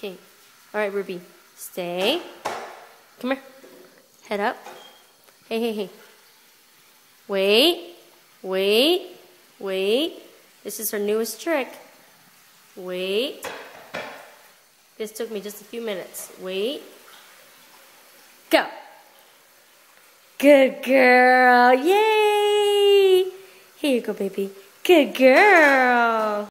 Okay. All right, Ruby. Stay. Come here. Head up. Hey, hey, hey. Wait. Wait. Wait. This is her newest trick. Wait. This took me just a few minutes. Wait. Go. Good girl. Yay. Here you go, baby. Good girl.